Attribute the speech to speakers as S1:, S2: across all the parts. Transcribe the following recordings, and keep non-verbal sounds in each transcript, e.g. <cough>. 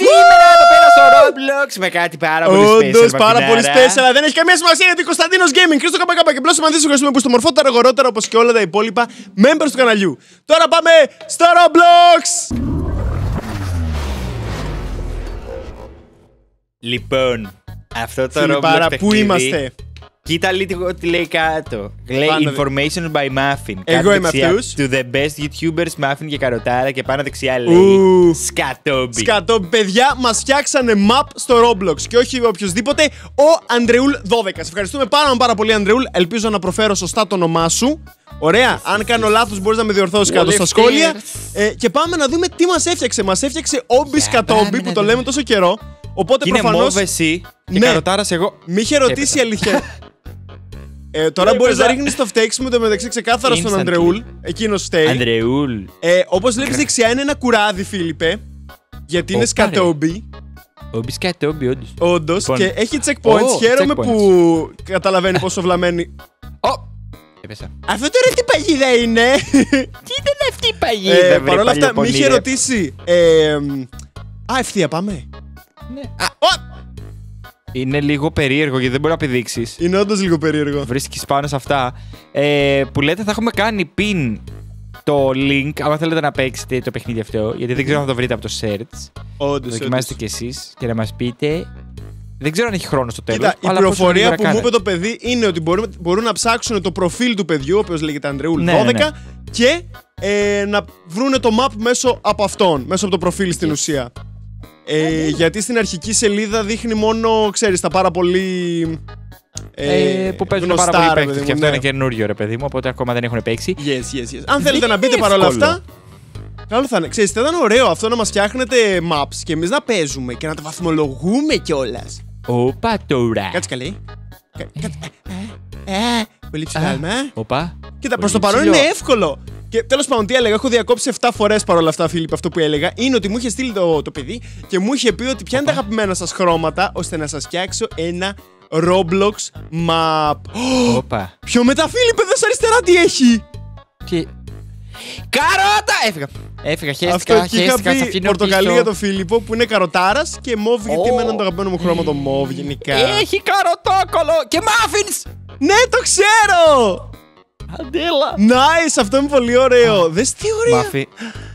S1: σήμερα εδώ πέρα στο Roblox με κάτι πάρα πολύ special.
S2: Όντω, πάρα πολύ
S1: Μαρτινάρα.
S2: special. αλλά Δεν έχει καμία σημασία γιατί Κωνσταντίνος Gaming, Χρήστο Καπακάπα και Μπλόσο Μανδύσου ευχαριστούμε που είστε μορφότερα, γορότερα όπως και όλα τα υπόλοιπα members του καναλιού. Τώρα πάμε στο Roblox!
S1: Λοιπόν, αυτό το
S2: Φιλιπάρα,
S1: Roblox
S2: πού
S1: παιχνίδι-
S2: είμαστε;
S1: Κοίτα λίγο τι λέει κάτω. Λέει
S2: Πάνω, δε-
S1: information by Muffin.
S2: Εγώ
S1: Κάτω
S2: είμαι
S1: δεξιά,
S2: αυτούς.
S1: To the best YouTubers Muffin και Καροτάρα και πάνω δεξιά λέει
S2: Ου.
S1: Σκατόμπι.
S2: Σκατό, παιδιά, μας φτιάξανε map στο Roblox και όχι οποιοδήποτε, ο Αντρεούλ 12. Σε ευχαριστούμε πάρα, μα πάρα πολύ, Αντρεούλ. Ελπίζω να προφέρω σωστά το όνομά σου. Ωραία. Αν κάνω λάθος, μπορείς να με διορθώσεις κάτω στα
S1: Λευτέρ.
S2: σχόλια. Ε, και πάμε να δούμε τι μας έφτιαξε. Μας έφτιαξε όμπι
S1: Για
S2: Σκατόμπι
S1: πάμε
S2: που
S1: να
S2: το
S1: δούμε.
S2: λέμε τόσο καιρό. Οπότε
S1: Και είναι
S2: προφανώ.
S1: μόβ εσύ και
S2: Ναι.
S1: Καροτάρας εγώ.
S2: Μη είχε ρωτήσει η αλήθεια. <laughs> Ε, τώρα μπορείς να ρίχνεις το φταίξιμο το μεταξύ ξεκάθαρα στον
S1: Instantly.
S2: Αντρεούλ. Εκείνος φταίει.
S1: Ανδρεούλ.
S2: Ε, Όπως βλέπεις δεξιά είναι ένα κουράδι, Φίλιππε. Γιατί είναι
S1: Όπα, ρε.
S2: σκατόμπι.
S1: Όμπι Σκατόμπι, όντως.
S2: Όντως.
S1: Λοιπόν.
S2: Και έχει checkpoints.
S1: Ω,
S2: Χαίρομαι
S1: checkpoints.
S2: που καταλαβαίνει πόσο βλαμμένη.
S1: Ω! Έπεσα.
S2: Αυτό τώρα τι παγίδα είναι;
S1: Τι ήταν αυτή η παγίδα,
S2: ε,
S1: βρε,
S2: Παρ' όλα αυτά, μη είχε
S1: παλιοπονήρε.
S2: ρωτήσει. Ε, μ, α, ευθεία πάμε.
S1: Ναι. Α,
S2: Ω,
S1: Είναι λίγο περίεργο γιατί δεν μπορεί να πηδήξει.
S2: Είναι όντως λίγο περίεργο.
S1: Βρίσκεις πάνω σε αυτά. Ε, που λέτε θα έχουμε κάνει pin το link, άμα θέλετε να παίξετε το παιχνίδι αυτό, γιατί δεν ξέρω αν θα το βρείτε από το search.
S2: Όντως.
S1: Δοκιμάστε κι εσείς και να μας πείτε. Δεν ξέρω αν έχει χρόνο στο τέλος.
S2: Κοίτα, η πληροφορία που μου είπε το παιδί είναι ότι μπορούν, μπορούν να ψάξουν το προφίλ του παιδιού, ο οποίος λέγεται Αντρεούλ
S1: Ναι,
S2: 12,
S1: ναι, ναι.
S2: και ε, να βρούνε το map μέσω από αυτόν, μέσω από το προφίλ στην ουσία. Ε, γιατί στην αρχική σελίδα δείχνει μόνο, ξέρεις, τα πάρα πολύ.
S1: Ε, που παίζουν
S2: γνωστά,
S1: πάρα πολύ
S2: ρε
S1: παίκτες.
S2: παιδί
S1: Και
S2: μου,
S1: αυτό
S2: ναι.
S1: είναι καινούριο, ρε παιδί μου, οπότε ακόμα δεν έχουν παίξει.
S2: Yes, yes, yes. Αν θέλετε
S1: Δεν
S2: να μπείτε
S1: είναι
S2: παρόλα
S1: εύκολο.
S2: αυτά. Καλό θα είναι. Ξέρεις, θα ήταν ωραίο αυτό να μας φτιάχνετε maps και εμείς να παίζουμε και να τα βαθμολογούμε κιόλας.
S1: Όπα τώρα.
S2: Κάτσε καλή. Κα- κάτσε. Ε, ε, Πολύ ψηλάλμα, ε.
S1: Όπα.
S2: Κοίτα, προς
S1: Πολύ
S2: το παρόν
S1: ψηλό.
S2: είναι εύκολο. Και τέλος πάντων, τι έλεγα, έχω διακόψει 7 φορές παρόλα αυτά, Φίλιπ, αυτό που έλεγα. Είναι ότι μου είχε στείλει το, το παιδί και μου είχε πει ότι ποια είναι τα αγαπημένα σας χρώματα, ώστε να σας φτιάξω ένα Roblox map.
S1: Όπα.
S2: Πιο μετά, Φίλιπ, εδώ στα αριστερά τι έχει;
S1: Και... Καρότα! Έφυγα. Έφυγα,
S2: Αυτό
S1: χαίστηκα,
S2: εκεί είχα
S1: χαίστηκα, σε
S2: πει
S1: αφήνω
S2: πορτοκαλί
S1: πίσω.
S2: για τον Φίλιππο που είναι καροτάρας και μόβ, γιατί
S1: Ω.
S2: εμένα είναι το αγαπημένο μου χρώμα το μόβ γενικά.
S1: Έχει καροτόκολο και muffins!
S2: Ναι, το ξέρω!
S1: Αντέλα!
S2: Nice, αυτό είναι πολύ ωραίο. Δες τι ωραία.
S1: Μάφι,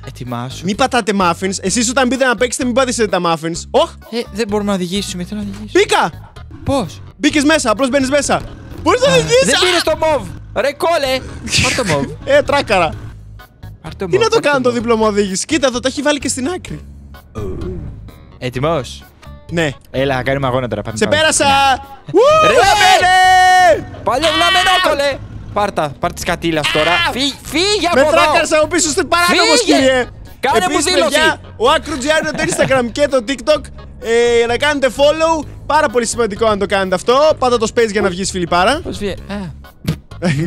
S1: ετοιμάσου.
S2: Μην πατάτε muffins. Εσείς όταν μπείτε να παίξετε, μην πατήσετε τα muffins. Όχ,
S1: Ε, δεν μπορούμε να οδηγήσουμε, θέλω να οδηγήσουμε;
S2: μπήκα!
S1: Πώς;
S2: Μπήκες μέσα, απλώς μπαίνεις μέσα. Μπορείς να οδηγήσεις.
S1: Δεν πήρες το μοβ! Ρε κόλε! Πάρ' το μοβ.
S2: Ε, τράκαρα.
S1: Πάρ' το
S2: Τι
S1: μοβ.
S2: να το
S1: πάρ'
S2: κάνω το
S1: μοβ.
S2: δίπλωμα οδήγηση; Κοίτα, εδώ το έχει βάλει και στην άκρη.
S1: Έτοιμος;
S2: Ναι.
S1: Έλα, θα κάνουμε αγώνα τώρα. Πάμε,
S2: Σε
S1: πάμε.
S2: πέρασα! Ου,
S1: Ρε!
S2: βλαμμένε!
S1: Παλιό βλαμμένο κόλε! Πάρ' τα, πάρ' της κατήλας τώρα. Φύ- Φύγε από
S2: Με
S1: εδώ!
S2: τράκασα από πίσω στην παράνομο,
S1: Φύγε!
S2: κύριε.
S1: Κάνε μου
S2: Επίσης,
S1: δήλωση.
S2: παιδιά, Ο Acrogyar είναι το Instagram και το TikTok. Ε, να κάνετε follow. Πάρα πολύ σημαντικό αν το κάνετε αυτό. Πάτα το space για να βγεις φιλιπάρα.
S1: Πώς βγαίνει. Α.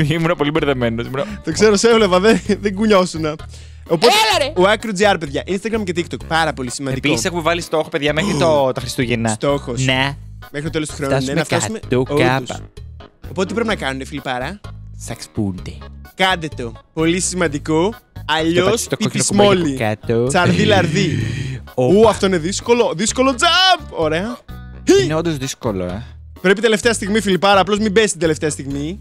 S1: <laughs> Ήμουν πολύ μπερδεμένος. ήμουνα-
S2: Το ξέρω, σε έβλεπα, δεν, δεν κουνιώσουνα. Οπότε,
S1: Έλα, ρε.
S2: ο Acrogyar, παιδιά, Instagram και TikTok. Πάρα πολύ σημαντικό.
S1: Επίσης έχουμε βάλει στόχο, παιδιά, μέχρι το, τα Χριστούγεννα.
S2: Στόχος.
S1: Ναι.
S2: Μέχρι το τέλος του χρόνου.
S1: Φτάσουμε
S2: ναι, να φτάσουμε.
S1: 100
S2: όντως.
S1: κάπα.
S2: Οπότε τι πρέπει να κάνουν, φιλιπάρα.
S1: Σαξπούντε.
S2: Κάντε το. Πολύ σημαντικό. Αλλιώς
S1: πατήσεις το
S2: πίπη
S1: κόκκινο κουμπάκι
S2: σμόλι.
S1: από κάτω.
S2: Τσαρδί λαρδί. <laughs>
S1: Όπα.
S2: Ου, αυτό είναι δύσκολο. Δύσκολο τζαμπ. Ωραία.
S1: Είναι όντως δύσκολο, ε.
S2: Πρέπει τελευταία στιγμή, φιλιπάρα. Απλώς μην πέσει την τελευταία στιγμή.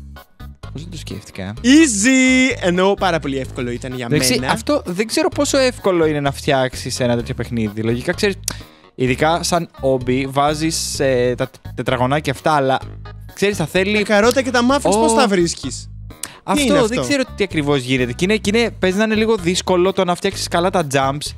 S1: Πώς δεν το σκέφτηκα.
S2: Easy. Ενώ πάρα πολύ εύκολο ήταν για
S1: Εντάξει,
S2: μένα.
S1: αυτό δεν ξέρω πόσο εύκολο είναι να φτιάξεις ένα τέτοιο παιχνίδι. Λογικά ξέρεις. Ειδικά σαν όμπι, βάζεις τα τετραγωνάκια αυτά, αλλά ξέρεις, θα
S2: Τα
S1: θέλει.
S2: καρότα και τα μάφες
S1: Ω.
S2: πώς τα βρίσκεις;
S1: Αυτό,
S2: είναι αυτό;
S1: δεν ξέρω τι ακριβώς γίνεται. Και, είναι, και είναι, παίζει να είναι λίγο δύσκολο το να φτιάξεις καλά τα jumps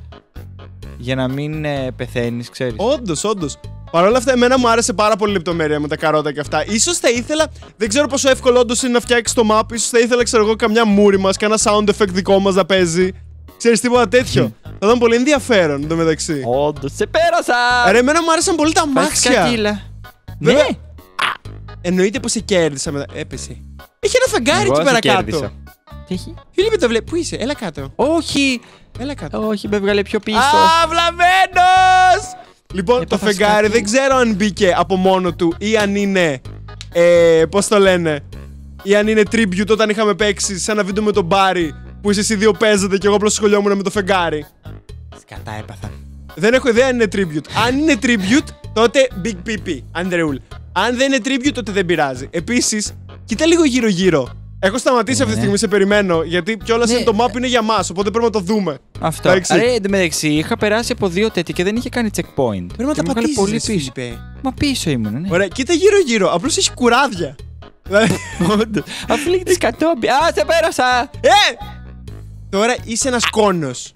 S1: για να μην ε, πεθαίνεις, ξέρεις.
S2: Όντως, όντως. Παρ' όλα αυτά, εμένα μου άρεσε πάρα πολύ η λεπτομέρεια με τα καρότα και αυτά. σω θα ήθελα, δεν ξέρω πόσο εύκολο όντως είναι να φτιάξεις το map. σω θα ήθελα, ξέρω εγώ, καμιά μούρη μας, κανένα sound effect δικό μας να παίζει. Ξέρεις τίποτα τέτοιο. θα ήταν πολύ ενδιαφέρον εντωμεταξύ.
S1: Όντως, σε πέρασα!
S2: Ρε, εμένα μου άρεσαν πολύ τα
S1: Βάζεις
S2: μάξια.
S1: κατήλα. Ναι,
S2: Βέβαια, Εννοείται πως σε κέρδισα μετά. Έπεσε. Έχει ένα φεγγάρι
S1: εγώ
S2: εκεί
S1: σε
S2: πέρα
S1: κέρδισα.
S2: κάτω.
S1: Τι έχει;
S2: Φίλιππε, το βλέπει. Πού είσαι, έλα κάτω.
S1: Όχι!
S2: Έλα κάτω.
S1: Όχι, με έβγαλε πιο πίσω.
S2: Α, βλαμμένος! Λοιπόν, το
S1: Έπαθα
S2: φεγγάρι
S1: σκάτι.
S2: δεν ξέρω αν μπήκε από μόνο του ή αν είναι. Ε, Πώς το λένε. Ή αν είναι tribute όταν είχαμε παίξει σε ένα βίντεο με τον Μπάρι που είσαι εσύ δύο παίζετε και εγώ απλώς σχολιόμουν με το φεγγάρι.
S1: Σκατά έπαθα.
S2: Δεν έχω ιδέα αν είναι tribute. Αν είναι tribute, τότε Big PP. Ανδρεούλ. Αν δεν είναι tribute, τότε δεν πειράζει. Επίσης, κοίτα λίγο γύρω-γύρω. Έχω σταματήσει αυτή τη
S1: Ναι.
S2: στιγμή, σε περιμένω. Γιατί κιόλας
S1: Ναι.
S2: είναι το map είναι για μας, οπότε πρέπει να το δούμε.
S1: Αυτό.
S2: Εντάξει.
S1: Ρε, εντωμεταξύ, είχα περάσει από δύο τέτοια και δεν είχε κάνει checkpoint.
S2: Πρέπει να
S1: Και
S2: τα
S1: με έβγαλε
S2: πατήσεις.
S1: πολύ πίσω. Μα πίσω ήμουν, ναι.
S2: Ωραία, κοίτα γύρω-γύρω. Απλώς έχει κουράδια. Δηλαδή- <laughs>
S1: Όντως. Αφού λέγεται σκατόμπι. Α, σε πέρασα!
S2: Ε! Τώρα είσαι ένας κόνος.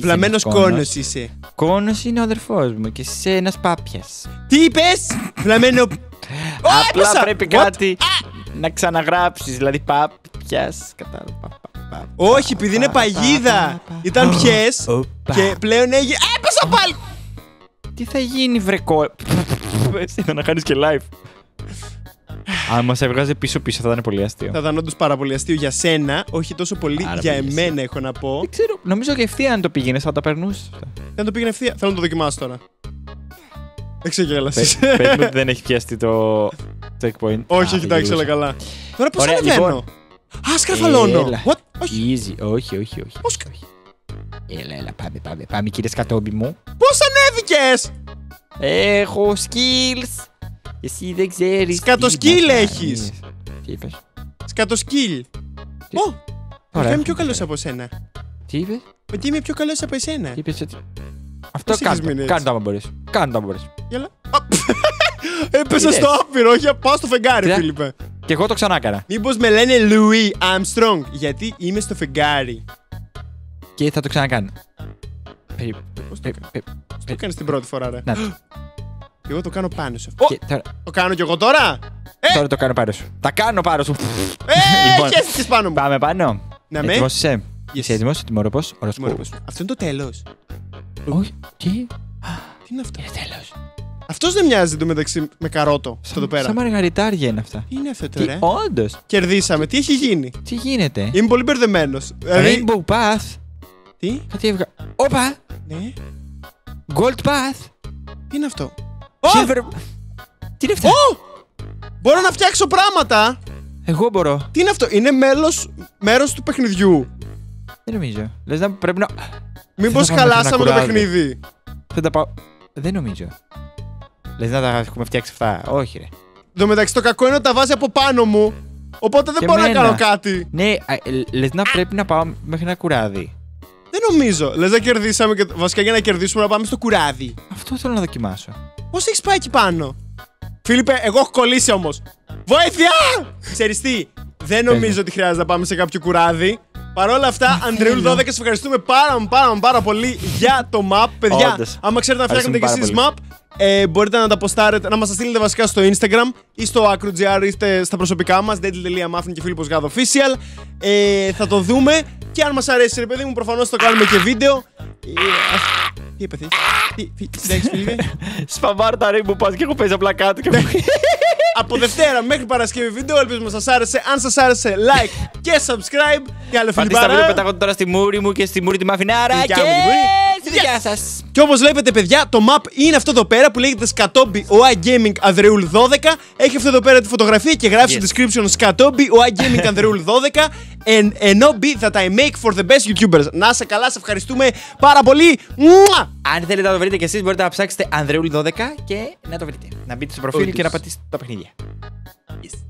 S2: Βλαμμένος κόνος είσαι.
S1: Κόνος είναι ο αδερφός μου και εσύ ένας πάπιας.
S2: Τι είπες! Βλαμμένο. <laughs> Ω,
S1: Απλά
S2: έπεσα!
S1: πρέπει
S2: What?
S1: κάτι να ξαναγράψεις. Δηλαδή πάπιας. Κατάλαβα.
S2: Όχι, επειδή είναι παγίδα. Ήταν πιές και πλέον έγινε. Έπεσα πάλι!
S1: Τι θα γίνει, βρεκό. <laughs> Εσύ θα να χάνει και live. Αν μας έβγαζε πίσω-πίσω θα ήταν πολύ αστείο.
S2: Θα ήταν όντως πάρα πολύ αστείο για σένα, όχι τόσο πολύ
S1: Πάρα
S2: για
S1: πολύ
S2: εμένα, έχω να πω.
S1: Δεν ξέρω, νομίζω και ευθεία αν το πήγαινες θα τα περνούσες.
S2: Δεν το πήγαινε ευθεία. Θέλω να το δοκιμάσω τώρα. Δεν ξεγέλασε.
S1: Πες μου ότι δεν έχει πιαστεί το checkpoint.
S2: Όχι,
S1: Α,
S2: όχι, εντάξει, όλα
S1: γελούσα.
S2: καλά. Τώρα πώς
S1: Ωραία,
S2: ανεβαίνω;
S1: λοιπόν.
S2: Α, σκαρφαλώνω.
S1: Έλα.
S2: What? Όχι.
S1: Easy, όχι, όχι, όχι.
S2: Πώς-
S1: όχι. Έλα, έλα, πάμε, πάμε, πάμε, κύριε Σκατόμπι μου.
S2: Πώς ανέβηκες!
S1: Έχω skills. Εσύ δεν ξέρεις.
S2: Σκατοσκύλ έχεις.
S1: Τι είπες;
S2: Σκατοσκύλ.
S1: Τι-
S2: Ω!
S1: Ωραία,
S2: Εγώ είμαι πιο
S1: έχουμε
S2: καλός
S1: τώρα.
S2: από εσένα.
S1: Τι είπες;
S2: Ότι είμαι πιο καλός από εσένα.
S1: Τι είπες ότι. Αυτό
S2: Πώς είχες
S1: κάντο.
S2: μείνει έτσι;
S1: Κάντο άμα μπορείς. Κάντο άμα μπορείς.
S2: Γέλα. Α, <laughs> Έπεσα
S1: Είδες;
S2: στο άπειρο, όχι πάω στο φεγγάρι,
S1: Τι;
S2: Φίλιππε.
S1: Και εγώ το ξανά έκανα.
S2: Μήπως με λένε Louis Armstrong, γιατί είμαι στο φεγγάρι.
S1: Και θα το ξανακάνω. Περι-
S2: Πώς το
S1: πε-
S2: έκανες;
S1: πε-
S2: Το έκανε την πρώτη φορά, ρε; <gasps>
S1: Να το.
S2: Εγώ το κάνω πάνω σε αυτό.
S1: Και τώρα-
S2: Το κάνω κι εγώ τώρα; Ε,
S1: Τώρα το κάνω πάνω σου. Τα κάνω πάνω σου.
S2: ε, <laughs>
S1: Λοιπόν.
S2: χέστηκες πάνω μου.
S1: Πάμε πάνω.
S2: Να με.
S1: Έτοιμος είσαι. Είσαι έτοιμος, τιμόροπος,
S2: Τι μου
S1: οροσκόπο.
S2: είπες. Αυτό είναι το τέλος.
S1: Όχι. Τι;
S2: Τι είναι αυτό;
S1: Είναι τέλος.
S2: Αυτός δεν μοιάζει το μεταξύ με καρότο. Αυτό εδώ πέρα.
S1: Σαν μαργαριτάρια είναι αυτά.
S2: Τι είναι αυτό
S1: Τι,
S2: τώρα.
S1: όντως.
S2: Κερδίσαμε. Τι έχει γίνει;
S1: Τι γίνεται;
S2: Είμαι πολύ μπερδεμένος. Δηλαδή.
S1: Rainbow Path.
S2: Τι;
S1: Κάτι έβγα... Όπα!
S2: Ναι.
S1: Gold Path.
S2: Τι είναι αυτό;
S1: Silver... Τι είναι αυτά;
S2: Ω! Μπορώ να φτιάξω πράγματα.
S1: Εγώ μπορώ.
S2: Τι είναι αυτό; Είναι μέλος, μέρος του παιχνιδιού.
S1: Δεν νομίζω. Λες να πρέπει να...
S2: Μήπως
S1: να πάμε με
S2: χαλάσαμε
S1: ένα
S2: το
S1: κουράδι.
S2: παιχνίδι;
S1: Θα τα πάω... Δεν νομίζω. Λες να τα έχουμε φτιάξει αυτά; Όχι ρε.
S2: Εν τω μεταξύ το κακό είναι ότι τα βάζει από πάνω μου. Οπότε δεν
S1: Και
S2: μπορώ να
S1: εμένα.
S2: κάνω κάτι.
S1: Ναι, α, ε, λες να πρέπει να πάω μέχρι ένα κουράδι.
S2: Δεν νομίζω. Λες να κερδίσαμε και βασικά για να κερδίσουμε να πάμε στο κουράδι.
S1: Αυτό θέλω να δοκιμάσω.
S2: Πώς έχεις πάει εκεί πάνω; Φίλιππε, εγώ έχω κολλήσει όμως. Βοήθεια! Ξέρεις τι, δεν νομίζω ότι χρειάζεται να πάμε σε κάποιο κουράδι. Παρ' όλα αυτά, Αντρεούλ 12, σε ευχαριστούμε πάρα μα πάρα μα πάρα πολύ για το map. Παιδιά,
S1: Όντως.
S2: άμα ξέρετε να φτιάχνετε κι
S1: Ευχαριστούμε
S2: εσείς map, ε, μπορείτε να τα ποστάρετε, να μας τα στείλετε βασικά στο Instagram ή στο AcroGR είτε στα προσωπικά μας, dental.muffin και Φίλιππος Γάδο Official. Ε, θα το δούμε και αν μας αρέσει, ρε παιδί μου, προφανώς θα το κάνουμε και βίντεο. Ε, ας- τι έπαθες, τι, τι, τι έχεις, Φίλιππε.
S1: Σπαμάρ τα Rainbow Path και έχω παίζει απλά κάτω και <laughs>
S2: Από Δευτέρα μέχρι Παρασκευή βίντεο. Ελπίζουμε σας άρεσε. Αν σας άρεσε, like και subscribe. Και άλλο
S1: Πατήστε τα βίντεο
S2: φιλιπάρα.
S1: πετάγονται τώρα στη μούρη μου και στη μούρη τη μαφινάρα
S2: Δικιά
S1: και
S2: μου τη μούρη.
S1: στη δικιά σας.
S2: Και όπως βλέπετε, παιδιά, το map είναι αυτό εδώ πέρα που λέγεται Σκατόμπι OI Gaming Αδρεούλ 12. Έχει αυτό εδώ πέρα τη φωτογραφία και γράφει
S1: Yes.
S2: στο description Σκατόμπι OI Gaming Αδρεούλ 12. And, ενώ be that I make for the best YouTubers. Να είσαι καλά, σε ευχαριστούμε πάρα πολύ. Μουα!
S1: Αν θέλετε να το βρείτε και εσείς μπορείτε να ψάξετε Ανδρεούλ 12 και να το βρείτε. Να μπείτε στο προφίλ
S2: Όντως.
S1: και να πατήσετε τα παιχνίδια.